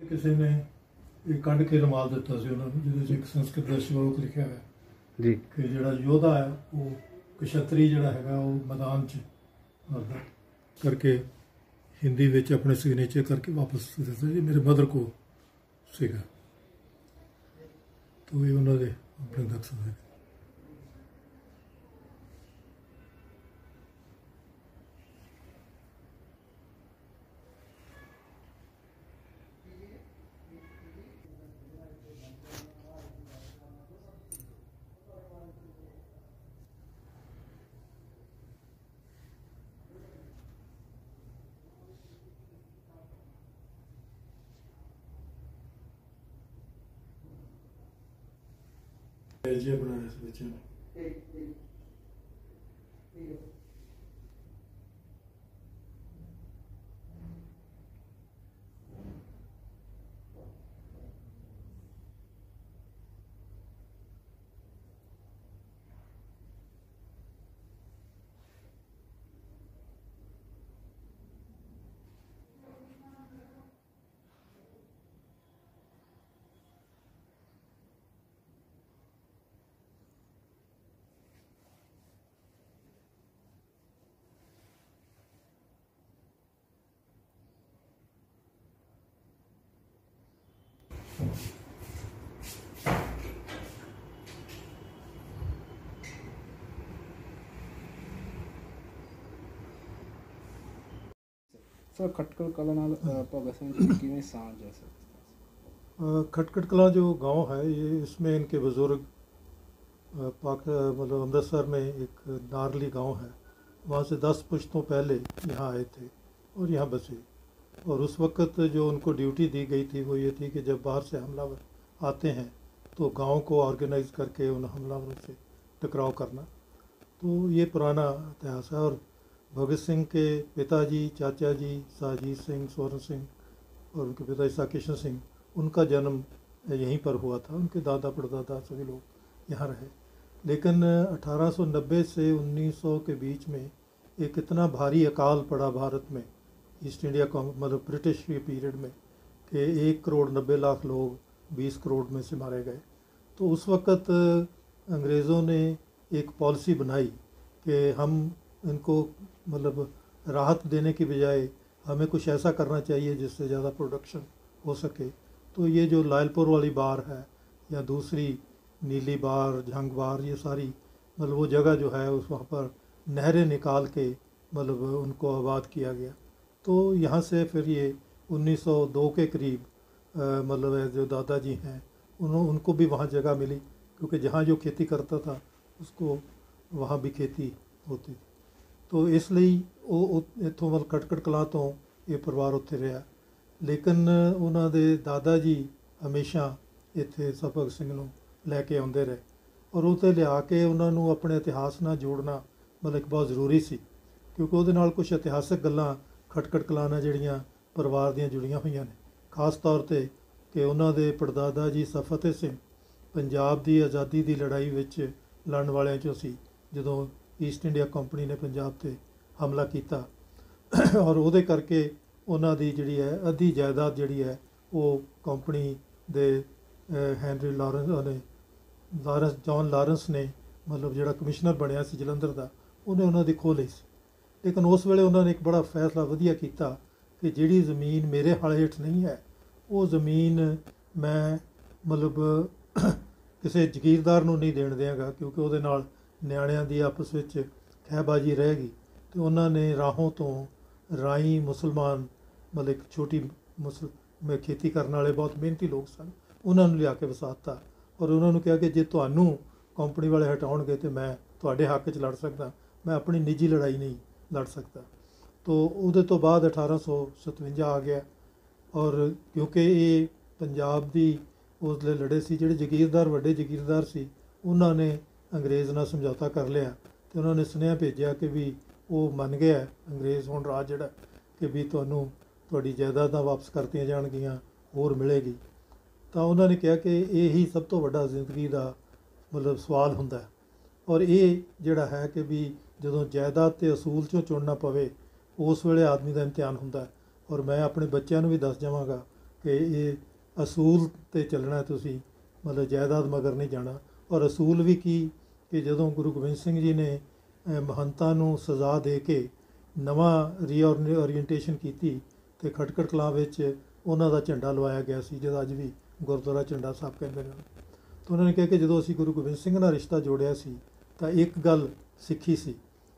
ਕਿਸੇ ਨੇ ਇਹ ਕੱਢ ਕੇ ਰੁਮਾਲ ਦਿੱਤਾ ਸੀ ਉਹਨਾਂ ਨੂੰ ਜਿਹਦੇ 'ਚ ਇੱਕ ਸੰਸਕ੍ਰਿਤ ਦਾ ਸ਼ਲੋਕ ਲਿਖਿਆ ਹੋਇਆ। ਜੀ। ਕਿ ਜਿਹੜਾ ਯੋਧਾ ਹੈ ਉਹ ਕਸ਼ਤਰੀ ਜਿਹੜਾ ਹੈਗਾ ਉਹ ਮੈਦਾਨ 'ਚ ਮਰਦਾ ਕਰਕੇ ਹਿੰਦੀ ਵਿੱਚ ਆਪਣੇ ਸਿਗਨੇਚਰ ਕਰਕੇ ਵਾਪਸ ਦਿੱਤਾ ਜੀ ਮੇਰੇ ਮਦਰ ਕੋ ਸੀਗਾ। ਤੋ ਇਹ ਉਹਨਾਂ ਦੇ ਆਪਣੇ ਦਕਸ਼ ਦੇ ਜੇ ਬਣਾਇਆ ਸੀ ਬੱਚਿਆਂ ਨੇ खटकट खटकड़ कला भगत सिंह कला जो गाँव है, ये इसमें इनके बुज़ुर्ग पाक मतलब अमृतसर में एक नारली गाँव है। वहाँ से दस पुश्तों पहले यहाँ आए थे और यहाँ बसे। और उस वक्त जो उनको ड्यूटी दी गई थी, वो ये थी कि जब बाहर से हमलावर आते हैं तो गाँव को ऑर्गेनाइज करके उन हमलावरों से टकराव करना। तो ये पुराना इतिहास है और भगत सिंह के पिताजी, चाचा जी साजीत सिंह, स्वर्ण सिंह और उनके पिता ईसा किशन सिंह, उनका जन्म यहीं पर हुआ था। उनके दादा, परदादा सभी लोग यहाँ रहे। लेकिन 1890 से 1900 के बीच में एक इतना भारी अकाल पड़ा भारत में, ईस्ट इंडिया मतलब ब्रिटिश के पीरियड में, कि एक करोड़ नब्बे लाख लोग बीस करोड़ में से मारे गए। तो उस वक़्त अंग्रेज़ों ने एक पॉलिसी बनाई कि हम इनको मतलब राहत देने की बजाय हमें कुछ ऐसा करना चाहिए जिससे ज़्यादा प्रोडक्शन हो सके। तो ये जो लायलपुर वाली बार है या दूसरी नीली बार, झंग बार, ये सारी मतलब वो जगह जो है उस वहाँ पर नहरें निकाल के मतलब उनको आबाद किया गया। तो यहाँ से फिर ये 1902 के करीब मतलब जो दादाजी हैं, उन्हों, उनको भी वहाँ जगह मिली, क्योंकि जहाँ जो खेती करता था, उसको वहाँ भी खेती होती थी। ਤੋ ਇਸ ਲਈ ਉਹ ਉਹ ਇੱਥੋਂ ਵੱਲ ਕਟਕਟ ਕਲਾਂ ਤੋਂ ਇਹ ਪਰਿਵਾਰ ਉੱਥੇ ਰਿਹਾ। ਲੇਕਿਨ ਉਹਨਾਂ ਦੇ ਦਾਦਾ ਜੀ ਹਮੇਸ਼ਾ ਇੱਥੇ ਸਰ ਸਿੰਘ ਨੂੰ ਲੈ ਕੇ ਆਉਂਦੇ ਰਹੇ ਔਰ ਉਹ ਲਿਆ ਕੇ ਉਹਨਾਂ ਨੂੰ ਆਪਣੇ ਇਤਿਹਾਸ ਨਾਲ ਜੋੜਨਾ ਮਤਲਬ ਇੱਕ ਬਹੁਤ ਜ਼ਰੂਰੀ ਸੀ, ਕਿਉਂਕਿ ਉਹਦੇ ਨਾਲ ਕੁਝ ਇਤਿਹਾਸਕ ਗੱਲਾਂ ਖਟਕਟ ਕਲਾਂ ਨਾਲ ਜਿਹੜੀਆਂ ਪਰਿਵਾਰ ਦੀਆਂ ਜੁੜੀਆਂ ਹੋਈਆਂ ਨੇ, ਖਾਸ ਤੌਰ ਤੇ ਕਿ ਉਹਨਾਂ ਦੇ ਪੜਦਾਦਾ ਜੀ ਸਫਤਿਹ ਸਿੰਘ ਪੰਜਾਬ ਦੀ ਆਜ਼ਾਦੀ ਦੀ ਲੜਾਈ ਵਿੱਚ ਲੜਨ ਵਾਲਿਆਂ ਚੋਂ ਸੀ, ਜਦੋਂ ਈਸਟ ਇੰਡੀਆ ਕੰਪਨੀ ਨੇ ਪੰਜਾਬ ਤੇ ਹਮਲਾ ਕੀਤਾ। ਔਰ ਉਹਦੇ ਕਰਕੇ ਉਹਨਾਂ ਦੀ ਜਿਹੜੀ ਹੈ, ਅੱਧੀ ਜਾਇਦਾਦ ਜਿਹੜੀ ਹੈ, ਉਹ ਕੰਪਨੀ ਦੇ ਹੈਨਰੀ ਲਾਰੈਂਸ ਨੇ ਲਾਰੈਂਸ ਜੌਨ ਲਾਰੈਂਸ ਨੇ ਮਤਲਬ ਜਿਹੜਾ ਕਮਿਸ਼ਨਰ ਬਣਿਆ ਸੀ ਜਲੰਧਰ ਦਾ, ਉਹਨੇ ਉਹਨਾਂ ਦੀ ਖੋਹ ਲਈ ਸੀ। ਲੇਕਿਨ ਉਸ ਵੇਲੇ ਉਹਨਾਂ ਨੇ ਇੱਕ ਬੜਾ ਫੈਸਲਾ ਵਧੀਆ ਕੀਤਾ ਕਿ ਜਿਹੜੀ ਜ਼ਮੀਨ ਮੇਰੇ ਹਲ ਹੇਠ ਨਹੀਂ ਹੈ, ਉਹ ਜ਼ਮੀਨ ਮੈਂ ਮਤਲਬ ਕਿਸੇ ਜ਼ਗੀਰਦਾਰ ਨੂੰ ਨਹੀਂ ਦੇਣ ਦਿਆਂਗਾ, ਕਿਉਂਕਿ ਉਹਦੇ ਨਾਲ ਨਿਆਣਿਆਂ ਦੀ ਆਪਸ ਵਿੱਚ ਖਹਿਬਾਜ਼ੀ ਰਹਿ ਗਈ ਤੇ ਉਹਨਾਂ ਨੇ ਰਾਹੋਂ ਤੋਂ ਰਾਈ ਮੁਸਲਮਾਨ, ਮਤਲਬ ਇੱਕ ਛੋਟੀ ਮੁਸਲ ਮੈਂ ਖੇਤੀ ਕਰਨ ਵਾਲੇ ਬਹੁਤ ਮਿਹਨਤੀ ਲੋਕ ਸਨ। ਉਹਨਾਂ ਨੂੰ ਲਿਆ ਕੇ ਵਸਾਤਾ ਔਰ ਉਹਨਾਂ ਨੂੰ ਕਿਹਾ ਕਿ ਜੇ ਤੁਹਾਨੂੰ ਕੰਪਨੀ ਵਾਲੇ ਹਟਾਉਣਗੇ ਤੇ ਮੈਂ ਤੁਹਾਡੇ ਹੱਕ 'ਚ ਲੜ ਸਕਦਾ, ਮੈਂ ਆਪਣੀ ਨਿੱਜੀ ਲੜਾਈ ਨਹੀਂ ਲੜ ਸਕਦਾ। ਤੋ ਉਹਦੇ ਤੋਂ ਬਾਅਦ 1857 ਆ ਗਿਆ ਔਰ ਕਿਉਂਕਿ ਇਹ ਪੰਜਾਬ ਦੀ ਉਸ ਲਈ ਲੜੇ ਸੀ, ਜਿਹੜੇ ਜ਼ਗੀਰਦਾਰ, ਵੱਡੇ ਜ਼ਗੀਰਦਾਰ ਸੀ, ਉਹਨਾਂ ਨੇ ਅੰਗਰੇਜ਼ ਨਾਲ ਸਮਝੌਤਾ ਕਰ ਲਿਆ ਤੇ ਉਹਨਾਂ ਨੇ ਸੁਨੇਹਾ ਭੇਜਿਆ ਕਿ ਵੀ ਉਹ ਮੰਨ ਗਿਆ ਅੰਗਰੇਜ਼ ਹੁਣ ਰਾਜ ਜਿਹੜਾ ਕਿ ਵੀ ਤੁਹਾਨੂੰ ਤੁਹਾਡੀ ਜਾਇਦਾਦਾਂ ਵਾਪਸ ਕਰਤੀਆਂ ਜਾਣਗੀਆਂ, ਹੋਰ ਮਿਲੇਗੀ। ਤਾਂ ਉਹਨਾਂ ਨੇ ਕਿਹਾ ਕਿ ਇਹ ਹੀ ਸਭ ਤੋਂ ਵੱਡਾ ਜ਼ਿੰਦਗੀ ਦਾ ਮਤਲਬ ਸਵਾਲ ਹੁੰਦਾ ਹੈ। ਔਰ ਇਹ ਜਿਹੜਾ ਹੈ ਕਿ ਵੀ ਜਦੋਂ ਜਾਇਦਾਦ ਤੇ ਅਸੂਲ ਚੋਂ ਚੁਣਨਾ ਪਵੇ, ਉਸ ਵੇਲੇ ਆਦਮੀ ਦਾ ਇਮਤਿਹਾਨ ਹੁੰਦਾ ਹੈ। ਔਰ ਮੈਂ ਆਪਣੇ ਬੱਚਿਆਂ ਨੂੰ ਵੀ ਦੱਸ ਜਾਵਾਂਗਾ ਕਿ ਇਹ ਅਸੂਲ ਤੇ ਚੱਲਣਾ ਤੁਸੀਂ, ਮਤਲਬ ਜਾਇਦਾਦ ਮਗਰ ਨਹੀਂ ਜਾਣਾ। ਔਰ ਅਸੂਲ ਵੀ ਕੀ ਕਿ ਜਦੋਂ ਗੁਰੂ ਗੋਬਿੰਦ ਸਿੰਘ ਜੀ ਨੇ ਅਹ, ਮਹੰਤਾਂ ਨੂੰ ਸਜ਼ਾ ਦੇ ਕੇ ਨਵਾਂ ਰੀਓਰੀਐਂਟੇਸ਼ਨ ਕੀਤੀ ਤੇ ਖਟਕੜ ਕਲਾਂ ਵਿੱਚ ਉਹਨਾਂ ਦਾ ਝੰਡਾ ਲਵਾਇਆ ਗਿਆ ਸੀ ਜਿਹਦਾ ਅੱਜ ਵੀ ਗੁਰਦੁਆਰਾ ਝੰਡਾ ਸਾਹਿਬ ਕਹਿੰਦੇ ਨੇ। ਤਾਂ ਉਹਨਾਂ ਨੇ ਕਿਹਾ ਕਿ ਜਦੋਂ ਅਸੀਂ ਗੁਰੂ ਗੋਬਿੰਦ ਸਿੰਘ ਨਾਲ ਰਿਸ਼ਤਾ ਜੋੜਿਆ ਸੀ ਤਾਂ ਇੱਕ ਗੱਲ ਸਿੱਖੀ ਸੀ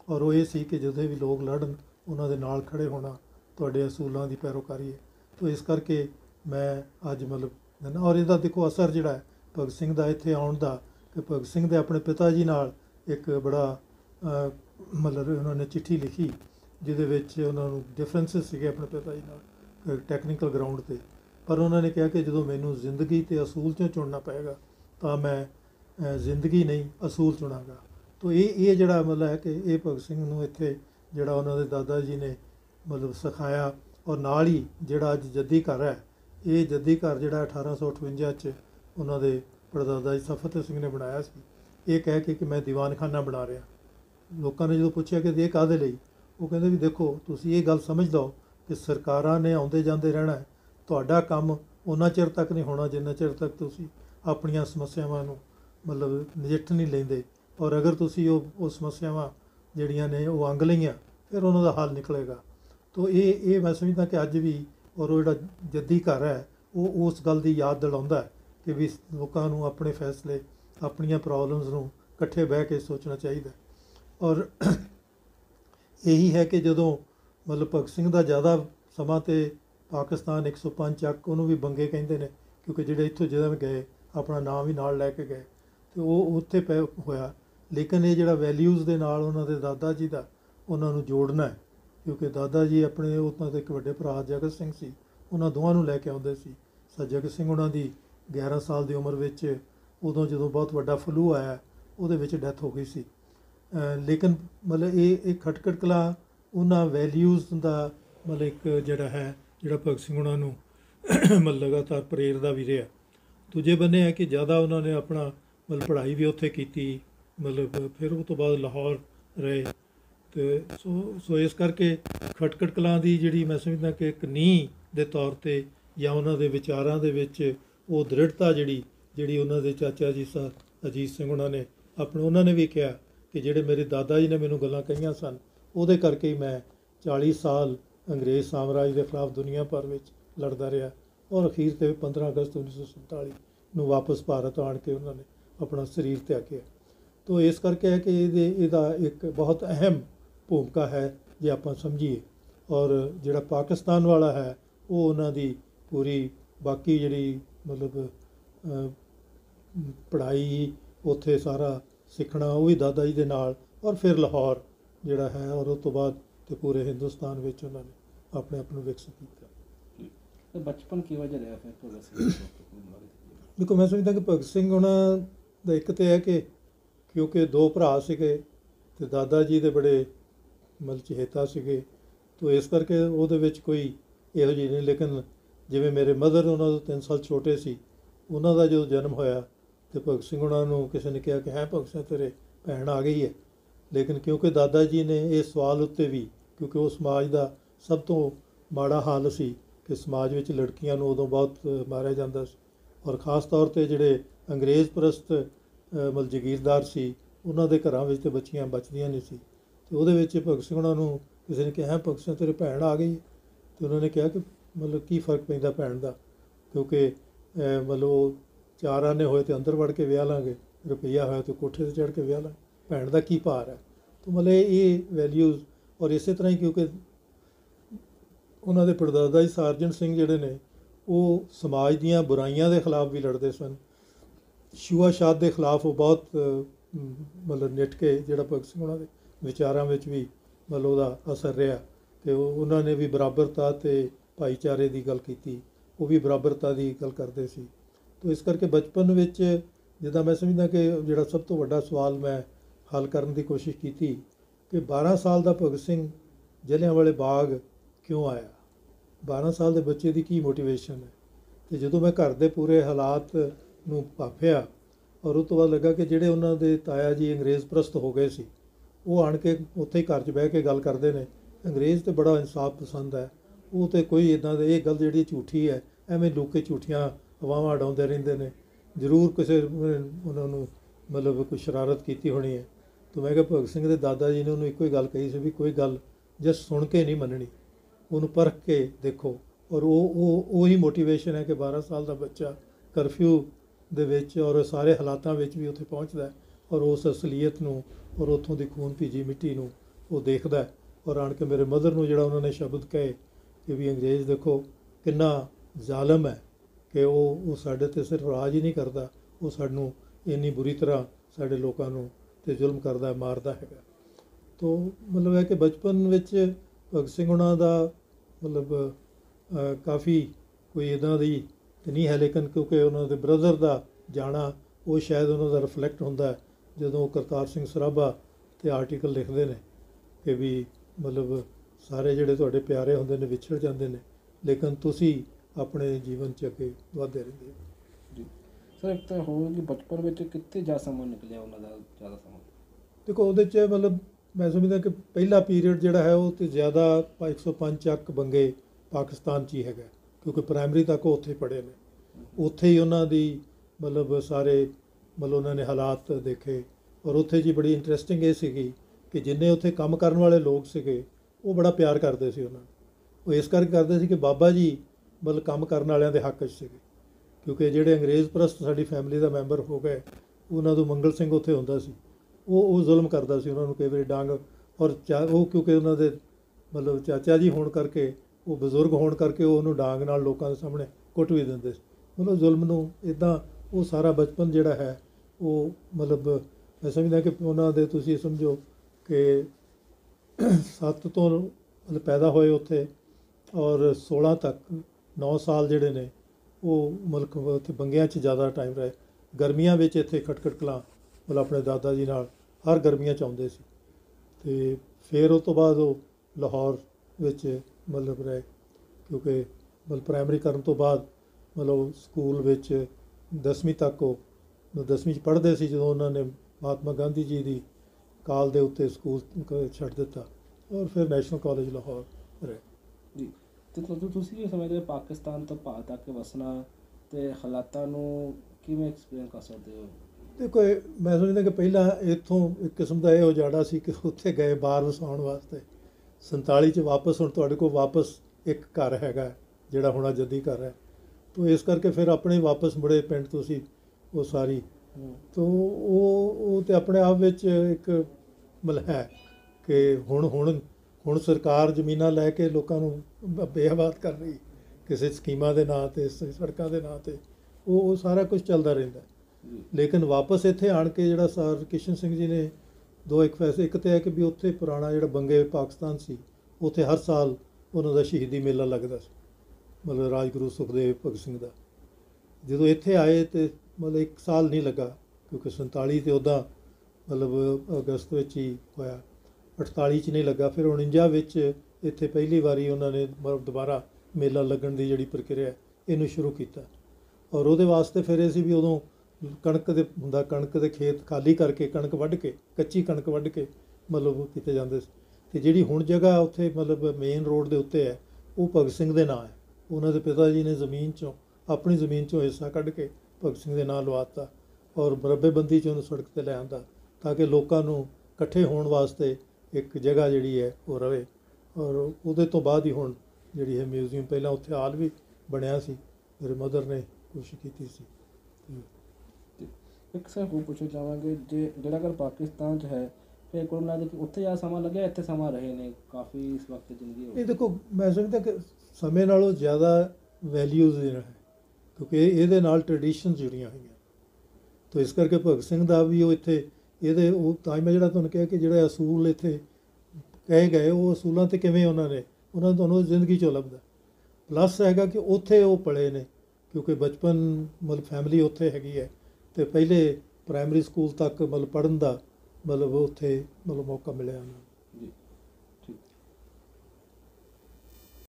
ਔਰ ਉਹ ਇਹ ਸੀ ਕਿ ਜਦੋਂ ਵੀ ਲੋਕ ਲੜਨ ਉਹਨਾਂ ਦੇ ਨਾਲ ਖੜੇ ਹੋਣਾ ਤੁਹਾਡੇ ਅਸੂਲਾਂ ਦੀ ਪੈਰੋਕਾਰੀ ਹੈ। ਤਾਂ ਇਸ ਕਰਕੇ ਮੈਂ ਅੱਜ ਮਤਲਬ ਔਰ ਇਹਦਾ ਦੇਖੋ ਅਸਰ ਜਿਹੜਾ ਹੈ ਭਗਤ ਸਿੰਘ ਦਾ ਇੱਥੇ ਆਉਣ ਦਾ ਕਿ ਭਗਤ ਸਿੰਘ ਦੇ ਆਪਣੇ ਪਿਤਾ ਜੀ ਨਾਲ ਇੱਕ ਬੜਾ ਮਤਲਬ ਉਹਨਾਂ ਨੇ ਚਿੱਠੀ ਲਿਖੀ, ਜਿਹਦੇ ਵਿੱਚ ਉਹਨਾਂ ਨੂੰ ਡਿਫਰੈਂਸਸ ਸੀਗੇ ਆਪਣੇ ਪਿਤਾ ਜੀ ਨਾਲ ਟੈਕਨੀਕਲ ਗਰਾਊਂਡ ਤੇ। ਪਰ ਉਹਨਾਂ ਨੇ ਕਿਹਾ ਕਿ ਜਦੋਂ ਮੈਨੂੰ ਜ਼ਿੰਦਗੀ ਤੇ ਅਸੂਲ ਚੋਂ ਚੁਣਨਾ ਪਏਗਾ, ਤਾਂ ਮੈਂ ਜ਼ਿੰਦਗੀ ਨਹੀਂ, ਅਸੂਲ ਚੁਣਾਂਗਾ। ਤੋ ਇਹ ਇਹ ਜਿਹੜਾ ਮਤਲਬ ਹੈ ਕਿ ਇਹ ਭਗਤ ਸਿੰਘ ਨੂੰ ਇੱਥੇ ਜਿਹੜਾ ਉਹਨਾਂ ਦੇ ਦਾਦਾ ਜੀ ਨੇ ਮਤਲਬ ਸਿਖਾਇਆ, ਔਰ ਨਾਲ ਹੀ ਜਿਹੜਾ ਅੱਜ ਜੱਦੀ ਘਰ ਹੈ, ਇਹ ਜੱਦੀ ਘਰ ਜਿਹੜਾ 1858 ਚ ਉਹਨਾਂ ਦੇ ਪੜਦਾਦਾ ਜੀ ਸਫਤ ਸਿੰਘ ਨੇ ਬਣਾਇਆ ਸੀ। ਇਹ ਕਹਿ ਕੇ ਕਿ ਮੈਂ ਦੀਵਾਨਖਾਨਾ ਬਣਾ ਰਿਹਾ। ਲੋਕਾਂ ਨੇ ਜਦੋਂ ਪੁੱਛਿਆ ਕਿ ਇਹ ਕਾਹਦੇ ਲਈ, ਉਹ ਕਹਿੰਦੇ ਵੀ ਦੇਖੋ, ਤੁਸੀਂ ਇਹ ਗੱਲ ਸਮਝ ਲਓ ਕਿ ਸਰਕਾਰਾਂ ਨੇ ਆਉਂਦੇ ਜਾਂਦੇ ਰਹਿਣਾ ਹੈ। ਤੁਹਾਡਾ ਕੰਮ ਉਹਨਾਂ ਚਿਰ ਤੱਕ ਨਹੀਂ ਹੋਣਾ ਜਿੰਨਾ ਚਿਰ ਤੱਕ ਤੁਸੀਂ ਆਪਣੀਆਂ ਸਮੱਸਿਆਵਾਂ ਨੂੰ ਮਤਲਬ ਨਜਿੱਠ ਨਹੀਂ ਲੈਂਦੇ। ਔਰ ਅਗਰ ਤੁਸੀਂ ਉਹ ਉਹ ਸਮੱਸਿਆਵਾਂ ਜਿਹੜੀਆਂ ਨੇ ਉਹ ਅੰਗ ਲਈਆਂ, ਫਿਰ ਉਹਨਾਂ ਦਾ ਹੱਲ ਨਿਕਲੇਗਾ। ਤੋ ਇਹ ਇਹ ਮੈਂ ਸਮਝਦਾ ਕਿ ਅੱਜ ਵੀ ਔਰ ਉਹ ਜਿਹੜਾ ਜੱਦੀ ਘਰ ਹੈ, ਉਹ ਉਸ ਗੱਲ ਦੀ ਯਾਦ ਦਿਲਾਉਂਦਾ ਹੈ। ਕਿ ਵੀ ਲੋਕਾਂ ਨੂੰ ਆਪਣੇ ਫੈਸਲੇ, ਆਪਣੀਆਂ ਪ੍ਰੋਬਲਮਸ ਨੂੰ ਇਕੱਠੇ ਬਹਿ ਕੇ ਸੋਚਣਾ ਚਾਹੀਦਾ ਔਰ ਇਹੀ ਹੈ ਕਿ ਜਦੋਂ ਮਤਲਬ ਭਗਤ ਸਿੰਘ ਦਾ ਜ਼ਿਆਦਾ ਸਮਾਂ ਤੇ ਪਾਕਿਸਤਾਨ 105 ਚੱਕ ਉਹਨੂੰ ਵੀ ਬੰਗੇ ਕਹਿੰਦੇ ਨੇ, ਕਿਉਂਕਿ ਜਿਹੜੇ ਇੱਥੋਂ ਜਦੋਂ ਗਏ, ਆਪਣਾ ਨਾਮ ਵੀ ਨਾਲ ਲੈ ਕੇ ਗਏ, ਤੇ ਉਹ ਉੱਥੇ ਪੈ ਹੋਇਆ। ਲੇਕਿਨ ਇਹ ਜਿਹੜਾ ਵੈਲਿਊਜ਼ ਦੇ ਨਾਲ ਉਹਨਾਂ ਦੇ ਦਾਦਾ ਜੀ ਦਾ ਉਹਨਾਂ ਨੂੰ ਜੋੜਨਾ ਹੈ, ਕਿਉਂਕਿ ਦਾਦਾ ਜੀ ਆਪਣੇ ਉਹਨਾਂ ਦੇ ਇੱਕ ਵੱਡੇ ਭਰਾ ਜਗਤ ਸਿੰਘ ਸੀ, ਉਹਨਾਂ ਦੋਵਾਂ ਨੂੰ ਲੈ ਕੇ ਆਉਂਦੇ ਸੀ। ਸਰ ਜਗਤ ਸਿੰਘ ਉਹਨਾਂ ਦੀ 11 ਸਾਲ ਦੀ ਉਮਰ ਵਿੱਚ ਉਦੋਂ ਜਦੋਂ ਬਹੁਤ ਵੱਡਾ ਫਲੂ ਆਇਆ, ਉਹਦੇ ਵਿੱਚ ਡੈਥ ਹੋ ਗਈ ਸੀ। ਲੇਕਿਨ ਮਤਲਬ ਇਹ ਇਹ ਖਟਕੜ ਕਲਾ, ਉਹਨਾਂ ਵੈਲਿਊਜ਼ ਦਾ ਮਤਲਬ ਇੱਕ ਜਿਹੜਾ ਹੈ, ਜਿਹੜਾ ਭਗਤ ਸਿੰਘ ਉਹਨਾਂ ਨੂੰ ਮਤਲਬ ਲਗਾਤਾਰ ਪ੍ਰੇਰਦਾ ਵੀ ਰਿਹਾ। ਦੂਜੇ ਬੰਨੇ ਹੈ ਕਿ ਜ਼ਿਆਦਾ ਉਹਨਾਂ ਨੇ ਆਪਣਾ ਮਤਲਬ ਪੜ੍ਹਾਈ ਵੀ ਉੱਥੇ ਕੀਤੀ, ਮਤਲਬ ਫਿਰ ਉਹ ਤੋਂ ਬਾਅਦ ਲਾਹੌਰ ਰਹੇ। ਤੇ ਸੋ ਸੋ ਇਸ ਕਰਕੇ ਖਟਕੜ ਕਲਾਂ ਦੀ ਜਿਹੜੀ ਮੈਂ ਸਮਝਦਾ ਕਿ ਇੱਕ ਨੀਂਹ ਦੇ ਤੌਰ ਤੇ ਜਾਂ ਉਹਨਾਂ ਦੇ ਵਿਚਾਰਾਂ ਦੇ ਵਿੱਚ ਉਹ ਦ੍ਰਿੜਤਾ ਜਿਹੜੀ ਜਿਹੜੀ ਉਹਨਾਂ ਦੇ ਚਾਚਾ ਜੀ ਸਰ ਅਜੀਤ ਸਿੰਘ ਉਹਨਾਂ ਨੇ ਆਪਣੇ, ਉਹਨਾਂ ਨੇ ਵੀ ਕਿਹਾ ਕਿ ਜਿਹੜੇ ਮੇਰੇ ਦਾਦਾ ਜੀ ਨੇ ਮੈਨੂੰ ਗੱਲਾਂ ਕਹੀਆਂ ਸਨ, ਉਹਦੇ ਕਰਕੇ ਹੀ ਮੈਂ 40 ਸਾਲ ਅੰਗਰੇਜ਼ ਸਾਮਰਾਜ ਦੇ ਖਿਲਾਫ ਦੁਨੀਆ ਭਰ ਵਿੱਚ ਲੜਦਾ ਰਿਹਾ ਔਰ ਅਖੀਰ ਤੇ 15 ਅਗਸਤ 1947 ਨੂੰ ਵਾਪਸ ਭਾਰਤ ਆਣ ਕੇ ਉਹਨਾਂ ਨੇ ਆਪਣਾ ਸਰੀਰ ਤਿਆਗਿਆ ਤੋ ਇਸ ਕਰਕੇ ਹੈ ਕਿ ਇਹਦੇ, ਇਹਦਾ ਇੱਕ ਬਹੁਤ ਅਹਿਮ ਭੂਮਿਕਾ ਹੈ ਜੇ ਆਪਾਂ ਸਮਝੀਏ ਔਰ ਜਿਹੜਾ ਪਾਕਿਸਤਾਨ ਵਾਲਾ ਹੈ, ਉਹ ਉਹਨਾਂ ਦੀ ਪੂਰੀ ਬਾਕੀ ਜਿਹੜੀ ਮਤਲਬ ਪੜ੍ਹਾਈ ਉੱਥੇ ਸਾਰਾ ਸਿੱਖਣਾ ਉਹ ਵੀ ਦਾਦਾ ਜੀ ਦੇ ਨਾਲ ਔਰ ਫਿਰ ਲਾਹੌਰ ਜਿਹੜਾ ਹੈ ਔਰ ਉਸ ਤੋਂ ਬਾਅਦ ਤੇ ਪੂਰੇ ਹਿੰਦੁਸਤਾਨ ਵਿੱਚ ਉਹਨਾਂ ਨੇ ਆਪਣੇ ਆਪ ਨੂੰ ਵਿਕਸਿਤ ਕੀਤਾ। ਤੇ ਬਚਪਨ ਕਿਹੋ ਜਿਹਾ ਰਿਹਾ ਫਿਰ ਭਗਤ ਸਿੰਘ ਦੇਖੋ ਮੈਂ ਸਮਝਦਾ ਕਿ ਭਗਤ ਸਿੰਘ ਉਹਨਾਂ ਦਾ ਇੱਕ ਤੇ ਹੈ ਕਿ ਕਿਉਂਕਿ ਦੋ ਭਰਾ ਸੀਗੇ ਤੇ ਦਾਦਾ ਜੀ ਦੇ ਬੜੇ ਮਤਲਬ ਚਹੇਤਾ ਸੀਗੇ ਤੋ ਇਸ ਕਰਕੇ ਉਹਦੇ ਵਿੱਚ ਕੋਈ ਇਹੋ ਜਿਹੀ ਨਹੀਂ ਲੇਕਿਨ ਜਿਵੇਂ ਮੇਰੇ ਮਦਰ ਉਹਨਾਂ ਤੋਂ 3 ਸਾਲ ਛੋਟੇ ਸੀ ਉਹਨਾਂ ਦਾ ਜਦੋਂ ਜਨਮ ਹੋਇਆ ਤੇ ਭਗਤ ਸਿੰਘ ਉਹਨਾਂ ਨੂੰ ਕਿਸੇ ਨੇ ਕਿਹਾ ਕਿ ਹੈ ਭਗਤ ਸਿੰਘ ਤੇਰੇ ਭੈਣ ਆ ਗਈ ਹੈ। ਲੇਕਿਨ ਕਿਉਂਕਿ ਦਾਦਾ ਜੀ ਨੇ ਇਹ ਸਵਾਲ ਉੱਤੇ ਵੀ ਕਿਉਂਕਿ ਉਹ ਸਮਾਜ ਦਾ ਸਭ ਤੋਂ ਮਾੜਾ ਹਾਲ ਸੀ ਕਿ ਸਮਾਜ ਵਿੱਚ ਲੜਕੀਆਂ ਨੂੰ ਉਦੋਂ ਬਹੁਤ ਮਾਰਿਆ ਜਾਂਦਾ ਸੀ। ਔਰ ਖਾਸ ਤੌਰ ਤੇ ਜਿਹੜੇ ਅੰਗਰੇਜ਼ ਪ੍ਰਸਤ ਅ, ਮਤਲਬ ਜਗੀਰਦਾਰ ਸੀ ਉਹਨਾਂ ਦੇ ਘਰਾਂ ਵਿੱਚ ਤੇ ਬੱਚੀਆਂ ਬਚਦੀਆਂ ਨਹੀਂ ਸੀ। ਤੇ ਉਹਦੇ ਵਿੱਚ ਭਗਤ ਸਿੰਘ ਉਹਨਾਂ ਨੂੰ ਕਿਸੇ ਨੇ ਕਿਹਾ ਭਗਤ ਸਿੰਘ ਤੇਰੇ ਭੈਣ ਆ ਗਈ ਤੇ ਉਹਨਾਂ ਨੇ ਕਿਹਾ ਕਿ ਮਤਲਬ ਕੀ ਫ਼ਰਕ ਪੈਂਦਾ ਭੈਣ ਦਾ? ਕਿਉਂਕਿ ਮਤਲਬ ਉਹ ਚਾਰ ਆਨੇ ਹੋਏ ਤੇ ਅੰਦਰ ਵੜ ਕੇ ਵਿਆਹ ਲਾਂਗੇ, ਰੁਪਈਆ ਹੋਇਆ ਤੇ ਕੋਠੇ ਤੇ ਚੜ੍ਹ ਕੇ ਵਿਆਹ ਲਾਂਗੇ। ਭੈਣ ਦਾ ਕੀ ਭਾਰ ਹੈ? ਤਾਂ ਮਤਲਬ ਇਹ ਵੈਲਿਊਜ਼ ਔਰ ਇਸੇ ਤਰ੍ਹਾਂ ਹੀ ਕਿਉਂਕਿ ਉਹਨਾਂ ਦੇ ਪੜਦਾਦਾ ਜੀ ਸਾਰਜਨ ਸਿੰਘ ਜਿਹੜੇ ਨੇ, ਉਹ ਸਮਾਜ ਦੀਆਂ ਬੁਰਾਈਆਂ ਦੇ ਖਿਲਾਫ ਵੀ ਲੜਦੇ ਸਨ। ਸ਼ੂਆਸ਼ਾਤ ਦੇ ਖਿਲਾਫ ਉਹ ਬਹੁਤ ਮਤਲਬ ਨਿੱਠ ਕੇ ਜਿਹੜਾ ਭਗਤ ਸਿੰਘ ਉਹਨਾਂ ਦੇ ਵਿਚਾਰਾਂ ਵਿੱਚ ਵੀ ਮਤਲਬ ਉਹਦਾ ਅਸਰ ਰਿਹਾ। ਤੇ ਉਹਨਾਂ ਨੇ ਵੀ ਬਰਾਬਰਤਾ ਤੇ ਭਾਈਚਾਰੇ ਦੀ ਗੱਲ ਕੀਤੀ, ਉਹ ਵੀ ਬਰਾਬਰਤਾ ਦੀ ਗੱਲ ਕਰਦੇ ਸੀ। ਤੋ ਇਸ ਕਰਕੇ ਬਚਪਨ ਵਿੱਚ ਜਿੱਦਾਂ ਮੈਂ ਸਮਝਦਾ ਕਿ ਜਿਹੜਾ ਸਭ ਤੋਂ ਵੱਡਾ ਸਵਾਲ ਮੈਂ ਹੱਲ ਕਰਨ ਦੀ ਕੋਸ਼ਿਸ਼ ਕੀਤੀ ਕਿ 12 ਸਾਲ ਦਾ ਭਗਤ ਸਿੰਘ ਜਲਿਆਂਵਾਲੇ ਬਾਗ ਕਿਉਂ ਆਇਆ? 12 ਸਾਲ ਦੇ ਬੱਚੇ ਦੀ ਕੀ ਮੋਟੀਵੇਸ਼ਨ ਹੈ? ਤੇ ਜਦੋਂ ਮੈਂ ਘਰ ਦੇ ਪੂਰੇ ਹਾਲਾਤ ਨੂੰ ਭਾਫਿਆ ਔਰ ਉਹ ਤੋਂ ਬਾਅਦ ਲੱਗਾ ਕਿ ਜਿਹੜੇ ਉਹਨਾਂ ਦੇ ਤਾਇਆ ਜੀ ਅੰਗਰੇਜ਼ ਪ੍ਰਸਤ ਹੋ ਗਏ ਸੀ, ਉਹ ਆਣ ਕੇ ਉੱਥੇ ਹੀ ਘਰ 'ਚ ਬਹਿ ਕੇ ਗੱਲ ਕਰਦੇ ਨੇ। ਅੰਗਰੇਜ਼ ਤੇ ਬੜਾ ਇਨਸਾਫ ਪਸੰਦ ਹੈ। ਉਹ ਤੇ ਕੋਈ ਇਦਾਂ ਦੇ, ਇਹ ਗੱਲ ਜਿਹੜੀ ਝੂਠੀ ਹੈ, ਐਵੇਂ ਲੋਕੇ ਝੂਠੀਆਂ ਹਵਾਵਾਂ ਉਡਾਉਂਦੇ ਰਹਿੰਦੇ ਨੇ। ਜ਼ਰੂਰ ਕਿਸੇ ਉਹਨਾਂ ਨੂੰ ਮਤਲਬ ਕੋਈ ਸ਼ਰਾਰਤ ਕੀਤੀ ਹੋਣੀ ਹੈ। ਤਾਂ ਮੈਂ ਕਿਹਾ ਭਗਤ ਸਿੰਘ ਦੇ ਦਾਦਾ ਜੀ ਨੇ ਉਹਨੂੰ ਇੱਕੋ ਹੀ ਗੱਲ ਕਹੀ ਸੀ ਵੀ ਕੋਈ ਗੱਲ ਜਸ ਸੁਣ ਕੇ ਨਹੀਂ ਮੰਨਣੀ। ਉਹਨੂੰ ਪਰਖ ਕੇ ਦੇਖੋ। ਔਰ ਉਹ ਉਹ, ਉਹੀ ਮੋਟੀਵੇਸ਼ਨ ਹੈ ਕਿ 12 ਸਾਲ ਦਾ ਬੱਚਾ ਕਰਫਿਊ ਦੇ ਵਿੱਚ ਔਰ ਸਾਰੇ ਹਾਲਾਤਾਂ ਵਿੱਚ ਵੀ ਉੱਥੇ ਪਹੁੰਚਦਾ ਔਰ ਉਸ ਅਸਲੀਅਤ ਨੂੰ ਔਰ ਉੱਥੋਂ ਦੀ ਖੂਨ ਭੀਜੀ ਮਿੱਟੀ ਨੂੰ ਉਹ ਦੇਖਦਾ ਔਰ ਆਣ ਕੇ ਮੇਰੇ ਮਦਰ ਨੂੰ ਜਿਹੜਾ ਉਹਨਾਂ ਨੇ ਸ਼ਬਦ ਕਹੇ ਕਿ ਵੀ ਅੰਗਰੇਜ਼ ਦੇਖੋ ਕਿੰਨਾ ਜ਼ਾਲਮ ਹੈ ਕਿ ਉਹ ਉਹ ਸਾਡੇ ਤੇ ਸਿਰਫ ਰਾਜ ਹੀ ਨਹੀਂ ਕਰਦਾ, ਉਹ ਸਾਨੂੰ ਇੰਨੀ ਬੁਰੀ ਤਰ੍ਹਾਂ ਸਾਡੇ ਲੋਕਾਂ ਨੂੰ ਤੇ ਜ਼ੁਲਮ ਕਰਦਾ ਮਾਰਦਾ ਹੈਗਾ। ਤੋ ਮਤਲਬ ਹੈ ਕਿ ਬਚਪਨ ਵਿੱਚ ਭਗਤ ਸਿੰਘ ਉਹਨਾਂ ਦਾ ਮਤਲਬ ਕਾਫੀ ਕੋਈ ਇਦਾਂ ਦੀ ਤੇ ਨਹੀਂ ਹੈ, ਲੇਕਿਨ ਕਿਉਂਕਿ ਉਹਨਾਂ ਦੇ ਬ੍ਰਦਰ ਦਾ ਜਾਣਾ, ਉਹ ਸ਼ਾਇਦ ਉਹਨਾਂ ਦਾ ਰਿਫਲੈਕਟ ਹੁੰਦਾ ਜਦੋਂ ਕਰਤਾਰ ਸਿੰਘ ਸਰਾਭਾ ਤੇ ਆਰਟੀਕਲ ਲਿਖਦੇ ਨੇ ਕਿ ਵੀ ਮਤਲਬ ਸਾਰੇ ਜਿਹੜੇ ਤੁਹਾਡੇ ਪਿਆਰੇ ਹੁੰਦੇ ਨੇ ਵਿਛੜ ਜਾਂਦੇ ਨੇ ਲੇਕਿਨ ਤੁਸੀਂ ਆਪਣੇ ਜੀਵਨ ਚ ਅੱਗੇ ਵਧਦੇ ਰਹਿੰਦੇ ਹੋ। ਜੀ। ਸਰ ਇੱਕ ਤਾਂ ਹੋਰ ਕਿ ਬਚਪਨ ਵਿੱਚ ਕਿੱਥੇ ਜਾ ਸਮਾਂ ਨਿਕਲਿਆ ਉਹਨਾਂ ਦਾ ਜ਼ਿਆਦਾ ਸਮਾਂ? ਦੇਖੋ ਉਹਦੇ ਚ ਮਤਲਬ ਮੈਂ ਸਮਝਦਾ ਕਿ ਪਹਿਲਾ ਪੀਰੀਅਡ ਜਿਹੜਾ ਹੈ ਉਹ ਤੇ ਜ਼ਿਆਦਾ 105 ਚੱਕ ਬੰਗੇ ਪਾਕਿਸਤਾਨ 'ਚ ਹੀ ਹੈਗਾ ਕਿਉਂਕਿ ਪ੍ਰਾਇਮਰੀ ਤੱਕ ਉਹ ਉੱਥੇ ਪੜ੍ਹੇ ਨੇ। ਉੱਥੇ ਹੀ ਉਹਨਾਂ ਦੀ ਮਤਲਬ ਸਾਰੇ ਮਤਲਬ ਉਹਨਾਂ ਨੇ ਹਾਲਾਤ ਦੇਖੇ। ਔਰ ਉੱਥੇ ਜੀ ਬੜੀ ਇੰਟਰਸਟਿੰਗ ਇਹ ਸੀਗੀ ਕਿ ਜਿੰਨੇ ਉੱਥੇ ਕੰਮ ਕਰਨ ਵਾਲੇ ਲੋਕ ਸੀਗੇ ਉਹ ਬੜਾ ਪਿਆਰ ਕਰਦੇ ਸੀ ਉਹਨਾਂ ਨੂੰ। ਉਹ ਇਸ ਕਰਕੇ ਕਰਦੇ ਸੀ ਕਿ ਬਾਬਾ ਜੀ ਮਤਲਬ ਕੰਮ ਕਰਨ ਵਾਲਿਆਂ ਦੇ ਹੱਕ 'ਚ ਸੀਗੇ। ਕਿਉਂਕਿ ਜਿਹੜੇ ਅੰਗਰੇਜ਼ ਪ੍ਰਸਤ ਸਾਡੀ ਫੈਮਿਲੀ ਦਾ ਮੈਂਬਰ ਹੋ ਗਏ, ਉਹਨਾਂ ਤੋਂ ਮੰਗਲ ਸਿੰਘ ਉੱਥੇ ਹੁੰਦਾ ਸੀ। ਉਹ ਉਹ ਜ਼ੁਲਮ ਕਰਦਾ ਸੀ ਉਹਨਾਂ ਨੂੰ ਕਈ ਵਾਰੀ ਡਾਂਗ ਔਰ ਚਾ- ਉਹ ਕਿਉਂਕਿ ਉਹਨਾਂ ਦੇ ਮਤਲਬ ਚਾਚਾ ਜੀ ਹੋਣ ਕਰਕੇ, ਉਹ ਬਜ਼ੁਰਗ ਹੋਣ ਕਰਕੇ ਉਹ ਉਹਨੂੰ ਡਾਂਗ ਨਾਲ ਲੋਕਾਂ ਦੇ ਸਾਹਮਣੇ ਕੁੱਟ ਵੀ ਦਿੰਦੇ ਸੀ। ਮਤਲਬ ਜ਼ੁਲਮ ਨੂੰ ਇਦਾਂ ਉਹ ਸਾਰਾ ਬਚਪਨ ਜਿਹੜਾ ਹੈ, ਉਹ ਮਤਲਬ ਮੈਂ ਸਮਝਦਾ ਕਿ ਉਹਨਾਂ ਦੇ ਤੁਸੀਂ ਸਮਝੋ ਕਿ ਸੱਤ ਤੋਂ ਮਤਲਬ ਪੈਦਾ ਹੋਏ ਉੱਥੇ ਔਰ 16 ਤੱਕ 9 ਸਾਲ ਜਿਹੜੇ ਨੇ, ਉਹ ਮੁਲਕ ਉੱਥੇ ਬੰਗਿਆਂ 'ਚ ਜ਼ਿਆਦਾ ਟਾਈਮ ਰਹੇ। ਗਰਮੀਆਂ ਵਿੱਚ ਇੱਥੇ ਖਟਖਟ ਕਲਾਂ, ਮਤਲਬ ਆਪਣੇ ਦਾਦਾ ਜੀ ਨਾਲ ਹਰ ਗਰਮੀਆਂ 'ਚ ਆਉਂਦੇ ਸੀ। ਤੇ ਫਿਰ ਉਸ ਤੋਂ ਬਾਅਦ ਉਹ ਲਾਹੌਰ ਵਿੱਚ ਮਤਲਬ ਰਹੇ, ਕਿਉਂਕਿ ਮਤਲਬ ਪ੍ਰਾਇਮਰੀ ਕਰਨ ਤੋਂ ਬਾਅਦ ਮਤਲਬ ਸਕੂਲ ਵਿੱਚ 10ਵੀਂ ਤੱਕ ਉਹ 10ਵੀਂ 'ਚ ਪੜ੍ਹਦੇ ਸੀ ਜਦੋਂ ਉਹਨਾਂ ਨੇ ਮਹਾਤਮਾ ਗਾਂਧੀ ਜੀ ਦੀ ਕਾਲ ਦੇ ਉੱਤੇ ਸਕੂਲ ਛੱਡ ਦਿੱਤਾ ਔਰ ਫਿਰ ਨੈਸ਼ਨਲ ਕਾਲਜ ਲਾਹੌਰ ਰਹੇ। ਜੀ ਤੇ ਤੁਸੀਂ ਕੀ ਸਮਝਦੇ ਪਾਕਿਸਤਾਨ ਤੋਂ ਭਾਰਤ ਆ ਕੇ ਵਸਣਾ ਤੇ ਹਾਲਾਤਾਂ ਨੂੰ ਕਿਵੇਂ ਐਕਸਪਲੇਨ ਕਰ ਸਕਦੇ ਹੋ? ਦੇਖੋ ਇਹ ਮੈਂ ਸਮਝਦਾ ਕਿ ਪਹਿਲਾਂ ਇੱਥੋਂ ਇੱਕ ਕਿਸਮ ਦਾ ਇਹ ਉਜਾੜਾ ਸੀ ਕਿ ਉੱਥੇ ਗਏ ਬਾਹਰ ਵਸਾਉਣ ਵਾਸਤੇ। 47 ਚ ਵਾਪਸ ਹੁਣ ਤੁਹਾਡੇ ਕੋਲ ਵਾਪਸ ਇੱਕ ਘਰ ਹੈਗਾ ਜਿਹੜਾ ਹੁਣ ਜੱਦੀ ਘਰ ਹੈ। ਤੋ ਇਸ ਕਰਕੇ ਫਿਰ ਆਪਣੇ ਵਾਪਸ ਮੁੜੇ ਪਿੰਡ ਤੁਸੀਂ ਉਹ ਸਾਰੀ ਤੋ ਉਹ ਉਹ ਤੇ ਆਪਣੇ ਆਪ ਵਿੱਚ ਇੱਕ ਮਤਲਬ ਹੈ ਕਿ ਹੁਣ ਹੁਣ ਹੁਣ ਸਰਕਾਰ ਜ਼ਮੀਨਾਂ ਲੈ ਕੇ ਲੋਕਾਂ ਨੂੰ ਬ- ਬੇਆਬਾਦ ਕਰ ਰਹੀ, ਕਿਸੇ ਸਕੀਮਾਂ ਦੇ ਨਾਂ ਤੇ ਸੜਕਾਂ ਦੇ ਨਾਂ ਤੇ, ਉਹ ਉਹ ਸਾਰਾ ਕੁਝ ਚੱਲਦਾ ਰਹਿੰਦਾ। ਲੇਕਿਨ ਵਾਪਸ ਇੱਥੇ ਆਣ ਕੇ ਜਿਹੜਾ ਸਰ ਕਿਸ਼ਨ ਸਿੰਘ ਜੀ ਨੇ ਦੋ ਇੱਕ ਫੈਸਲੇ ਇੱਕ ਤੇ ਹੈ ਕਿ ਵੀ ਉੱਥੇ ਪੁਰਾਣਾ ਜਿਹੜਾ ਬੰਗੇ ਪਾਕਿਸਤਾਨ ਸੀ, ਉੱਥੇ ਹਰ ਸਾਲ ਉਹਨਾਂ ਦਾ ਸ਼ਹੀਦੀ ਮੇਲਾ ਲੱਗਦਾ ਸੀ, ਮਤਲਬ ਰਾਜਗੁਰੂ ਸੁਖਦੇਵ ਭਗਤ ਸਿੰਘ ਦਾ। ਜਦੋਂ ਇੱਥੇ ਆਏ ਤੇ ਮਤਲਬ ਇੱਕ ਸਾਲ ਨਹੀਂ ਲੱਗਾ, ਕਿਉਂਕਿ 47 ਤੇ ਉਹਦਾ ਮਤਲਬ ਅਗਸਤ ਵਿੱਚ ਹੀ ਹੋਇਆ। 48 ਚ ਨਹੀਂ ਲੱਗਾ, ਫਿਰ 49 ਵਿੱਚ ਇੱਥੇ ਪਹਿਲੀ ਵਾਰੀ ਉਹਨਾਂ ਨੇ ਮਤਲਬ ਦੁਬਾਰਾ ਮੇਲਾ ਲੱਗਣ ਦੀ ਜਿਹੜੀ ਪ੍ਰਕਿਰਿਆ ਇਹਨੂੰ ਸ਼ੁਰੂ ਕੀਤਾ। ਔਰ ਉਹਦੇ ਵਾਸਤੇ ਫਿਰ ਇਹ ਸੀ ਵੀ ਉਦੋਂ ਕਣਕ ਦੇ ਹੁੰਦਾ, ਕਣਕ ਦੇ ਖੇਤ ਖਾਲੀ ਕਰਕੇ ਕਣਕ ਵੱਢ ਕੇ, ਕੱਚੀ ਕਣਕ ਵੱਢ ਕੇ ਮਤਲਬ ਕੀਤੇ ਜਾਂਦੇ ਸੀ। ਤੇ ਜਿਹੜੀ ਹੁਣ ਜਗ੍ਹਾ ਉੱਥੇ ਮਤਲਬ ਮੇਨ ਰੋਡ ਦੇ ਉੱਤੇ ਹੈ, ਉਹ ਭਗਤ ਸਿੰਘ ਦੇ ਨਾਂ ਹੈ। ਉਹਨਾਂ ਦੇ ਪਿਤਾ ਜੀ ਨੇ ਜ਼ਮੀਨ ਚੋਂ, ਆਪਣੀ ਜ਼ਮੀਨ ਚੋਂ ਹਿੱਸਾ ਕੱਢ ਕੇ ਭਗਤ ਸਿੰਘ ਦੇ ਨਾਂ ਲਵਾਤਾ ਔਰ ਮਰਬੇਬੰਦੀ ਚ ਉਹਨੂੰ ਸੜਕ ਤੇ ਲੈ ਆਂਦਾ ਤਾਂ ਕਿ ਲੋਕਾਂ ਨੂੰ ਇਕੱਠੇ ਹੋਣ ਵਾਸਤੇ ਇੱਕ ਜਗ੍ਹਾ ਜਿਹੜੀ ਹੈ ਉਹ ਰਵੇ। ਔਰ ਉਹਦੇ ਤੋਂ ਬਾਅਦ ਹੀ ਹੁਣ ਜਿਹੜੀ ਹੈ ਮਿਊਜ਼ੀਅਮ ਪਹਿਲਾਂ ਉੱਥੇ ਹਾਲ ਵੀ ਬਣਿਆ ਸੀ ਮੇਰੇ ਮਦਰ ਨੇ ਕੋਸ਼ਿਸ਼ ਕੀਤੀ ਸੀ। ਇੱਕ ਸਰ ਹੋਰ ਪੁੱਛਣਾ ਚਾਹਾਂਗੇ ਜੇ ਜਿਹੜਾ ਅਗਰ ਪਾਕਿਸਤਾਨ 'ਚ ਹੈ ਫਿਰ ਕੋਲ ਲੱਗਦਾ ਕਿ ਉੱਥੇ ਜਾ ਸਮਾਂ ਲੱਗਿਆ ਇੱਥੇ ਸਮਾਂ ਰਹੇ ਨੇ ਕਾਫੀ ਇਸ ਵਕਤ ਜ਼ਿੰਦਗੀ ਹੋ ਇਹ ਦੇਖੋ ਮੈਂ ਸਮਝਦਾ ਕਿ ਸਮੇਂ ਨਾਲੋਂ ਜ਼ਿਆਦਾ ਵੈਲਿਊਜ਼ ਦੇਣਾ ਹੈ ਕਿਉਂਕਿ ਇਹਦੇ ਨਾਲ ਟ੍ਰੈਡੀਸ਼ਨ ਜੁੜੀਆਂ ਹੋਈਆਂ। ਤੋ ਇਸ ਕਰਕੇ ਭਗਤ ਸਿੰਘ ਦਾ ਵੀ ਉਹ ਇੱਥੇ ਇਹਦੇ ਉਹ ਤਾਂ ਹੀ ਮੈਂ ਜਿਹੜਾ ਤੁਹਾਨੂੰ ਕਿਹਾ ਕਿ ਜਿਹੜੇ ਅਸੂਲ ਇੱਥੇ ਕਹੇ ਗਏ, ਉਹ ਅਸੂਲਾਂ ਤੇ ਕਿਵੇਂ ਉਹਨਾਂ ਨੇ ਉਹਨਾਂ ਨੂੰ ਤੁਹਾਨੂੰ ਜ਼ਿੰਦਗੀ ਚੋਂ ਲੱਭਦਾ। ਪਲੱਸ ਹੈਗਾ ਕਿ ਉੱਥੇ ਉਹ ਪਲੇ ਨੇ, ਕਿਉਂਕਿ ਬਚਪਨ ਮਤਲਬ ਫੈਮਿਲੀ ਉੱਥੇ ਹੈਗੀ ਹੈ। ਤੇ ਪਹਿਲੇ ਪ੍ਰਾਇਮਰੀ ਸਕੂਲ ਤੱਕ ਮਤਲਬ ਪੜ੍ਹਨ ਦਾ ਮਤਲਬ ਉੱਥੇ ਮਤਲਬ ਮੌਕਾ ਮਿਲਿਆ ਉਹਨਾਂ ਨੂੰ।